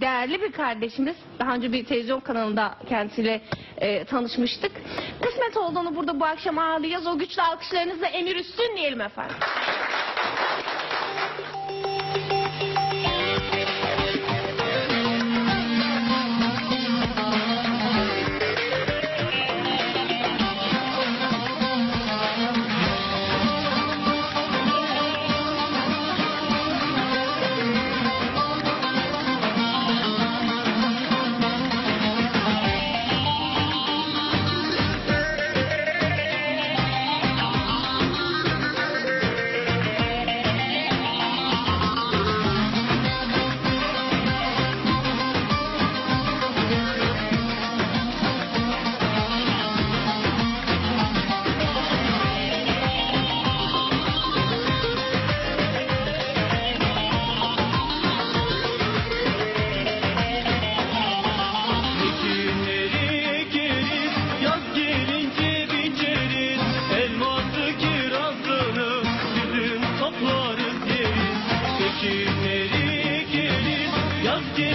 değerli bir kardeşimiz. Daha önce bir televizyon kanalında kendisiyle e, tanışmıştık. Kısmet olduğunu burada bu akşam ağırlayacağız. O güçlü alkışlarınızla Emir Üstün diyelim efendim.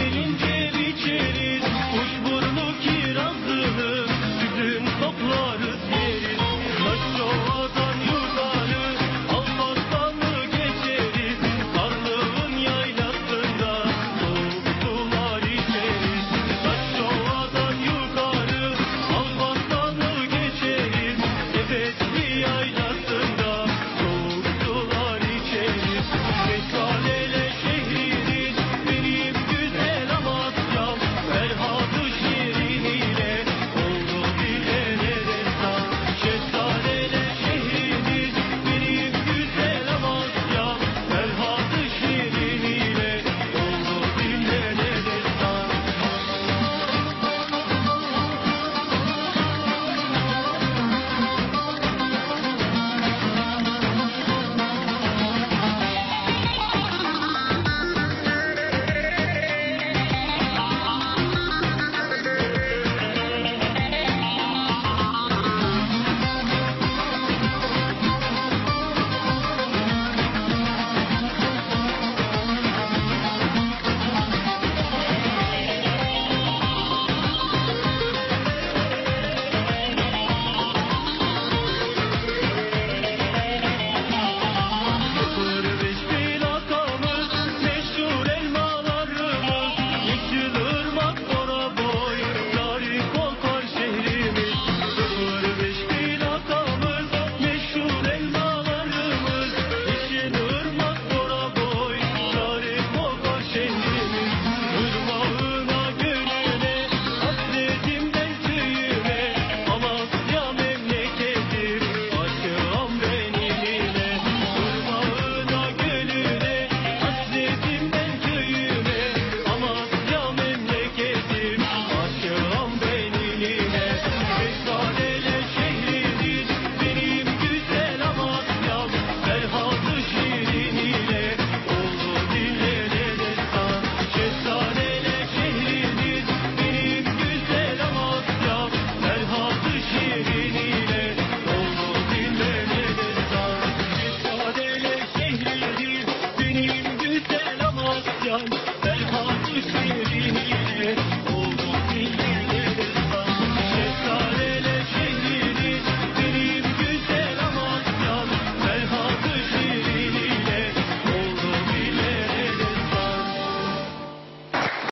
Elin cebi çeriz, kuş burnu kirazlı, toplarız yeriz. Taşova'dan yurdanı, Alparslan'ı geçeriz. Sarnığın yaylasında soğuk sular içeriz. Taşova'dan yukarı, Alparslan'ı geçeriz. Efesli yaylasında.